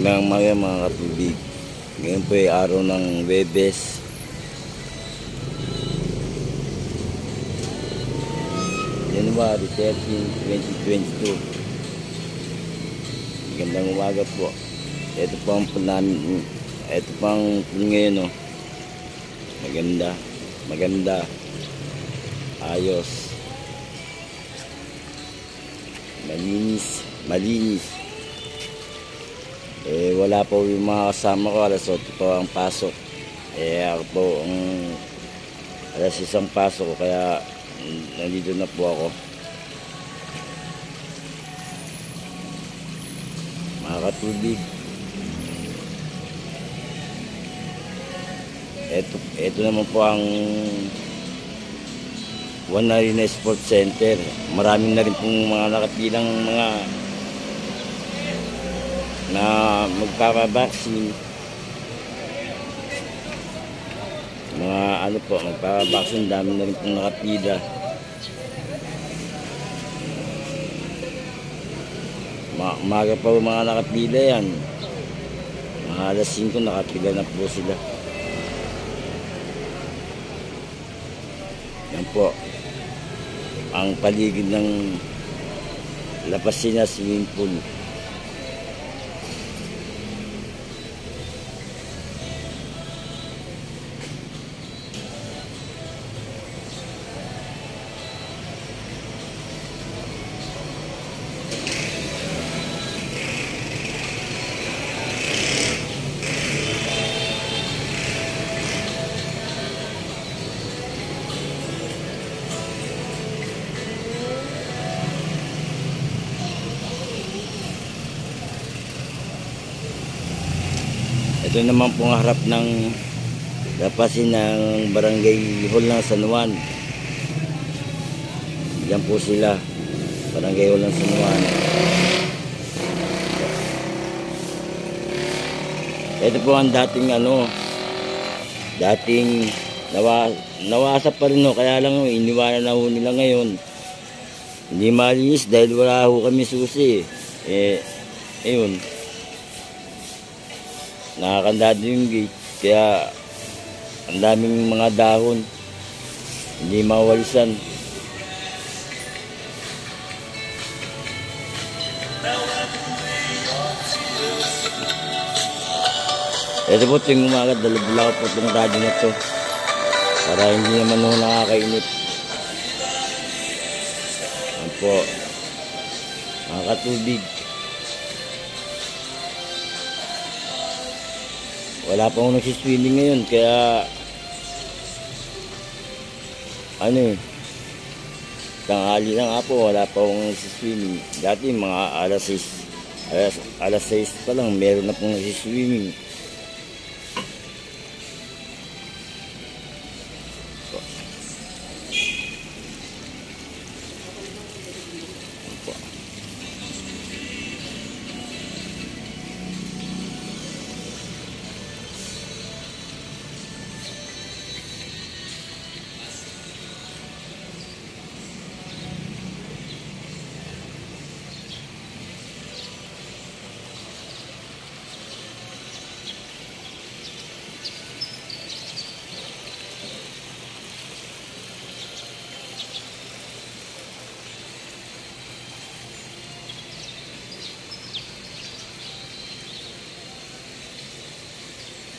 Magandang umaga mga katubig. Ngayon po ay araw ng Webes. January 13, 2022. Magandang umaga po. Ito po ang namin. Ito po ang ngayon. Oh. Maganda. Maganda. Ayos. Malinis. Malinis. Eh, wala po yung mga kasama ko. Alas 8 po ang pasok. Eh, ako po ang alas isang pasok ko. Kaya nandito na po ako. Mga katubig. Ito, ito naman po ang One Arena Sports Center. Maraming na rin pong mga nakapilang mga na magpapabaksin. Mga ano po, magpapabaksin. Dami na rin pong nakapila. Ma umaga pa po mga nakapila yan. Mga alas 5 nakapila na po sila. Yan po. Ang paligid ng Lapasina Swimming Pool. Ito naman pong harap ng lapasin ng barangay hall ng San Juan. Diyan po sila. Barangay hall ng San Juan. Ito po ang dating ano, dating nawa, nawasa pa rin no, kaya lang iniwanan na ho nila ngayon. Hindi malinis dahil wala ho kami susi. Eh, ayun nakakandado yung gate. Kaya ang daming mga dahon. Hindi mawalisan. Ito po tuwing umaga dalabula ko po itong radyo na to. Para hindi naman ho nakakainit yan po. Mga wala pa akong nagsiswimming ngayon kaya ano eh tanghali na nga po wala pa akong nagsiswimming. Dati mga alas 6 alas, alas 6 pa lang meron na pong nagsiswimming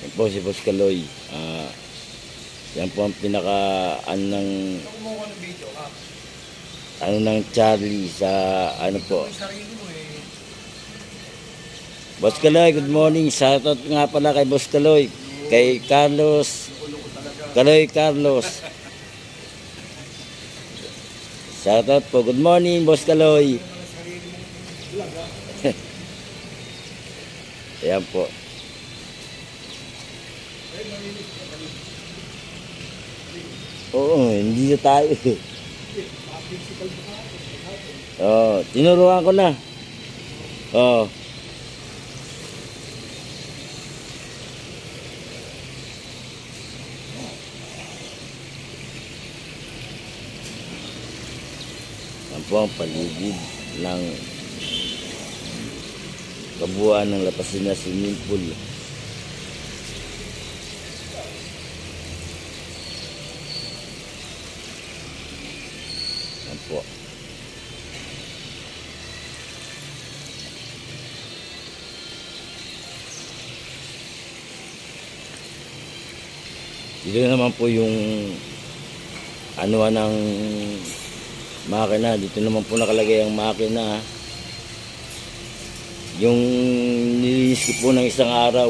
Yan po si Boss Kaloy. Ah, yan po ang pinaka ano ng ano ng Charlie sa ano po. Boss Kaloy, good morning. Shoutout nga pala kay Boss Kaloy. Kay Carlos. Kaloy Carlos. Shoutout po. Good morning, Boss Kaloy. Ayan po. Oo, hindi na tayo. Oo, tinuruan ko na. Oo. Yan po ang paligid ng kabuuan ng lapasin na swimming pool. Yan po. Dito naman po yung ano ng makina. Dito naman po nakalagay ang makina. Yung nilinis ko po ng isang araw.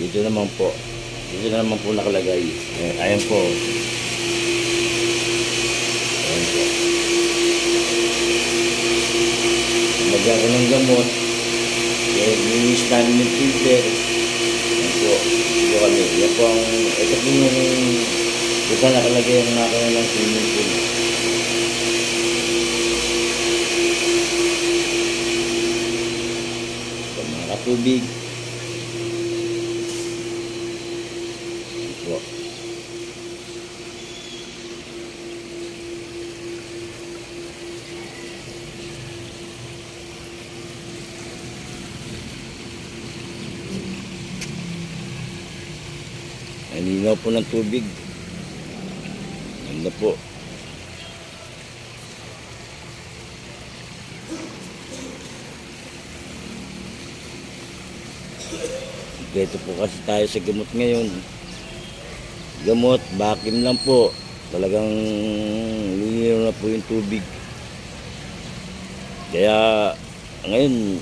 Dito naman po. Dito naman po nakalagay. Ayan, ayan po. Ayan po. Gamot. Kaya nilinis namin yung filter. Po. Kami. Yan po ang, ito po yung kung saan nakalagay ang makina ng swimming pool. Sa mga katubig. Ayan po. Ang linaw po ng tubig. Ganda po. Ito po kasi tayo sa gamot ngayon. Gamot, vacuum lang po. Talagang liniw na po yung tubig. Kaya ngayon,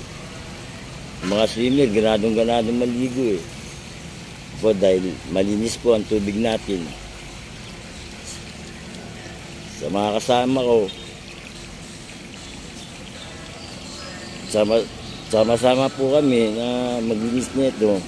mga swimmer, ganadong ganadong maligo eh. Po dahil malinis po ang tubig natin. Sa mga kasama ko, sama, sama-sama po kami na maglinis nito.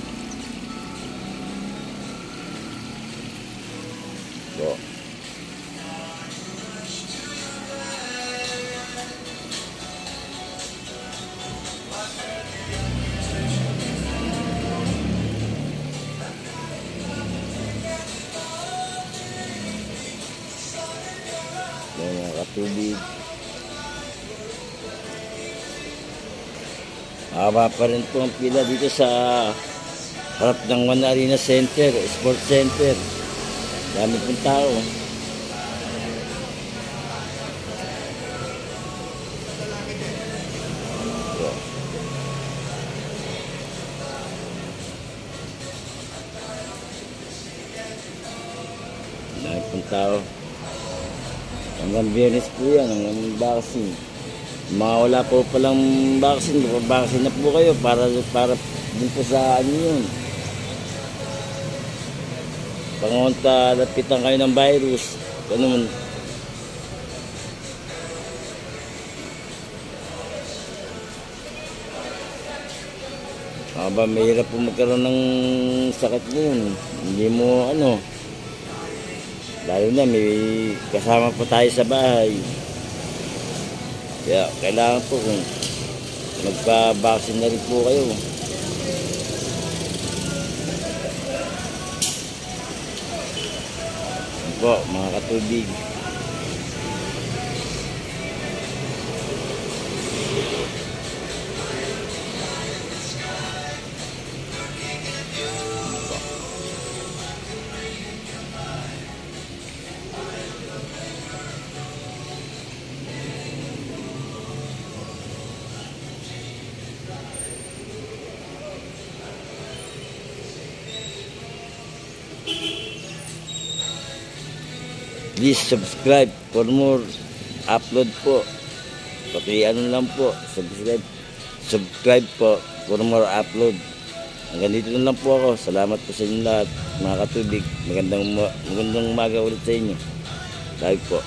Mga katubig. Haba pa rin po ang pila dito sa harap ng One Arena Center, Sports Center. Dami pong tao. Dami pong tao. Hanggang biyernes po yan, hanggang vaccine. Mga wala po palang vaccine, vaccine na po kayo para para din po sa ano yun. Pangunta, lapitan kayo ng virus. Ganun. Aba, mahirap po magkaroon ng sakit ngayon. Hindi mo ano, Lalo na may kasama pa tayo sa bahay. Kaya kailangan po kung magpa-vaccine na rin po kayo. Po, mga katubig. Please subscribe for more upload po. Pati ano lang po, subscribe. Subscribe po for more upload. Hanggang dito na lang po ako. Salamat po sa inyo lahat, mga katubig. Magandang, magandang umaga ulit sa inyo. Bye po.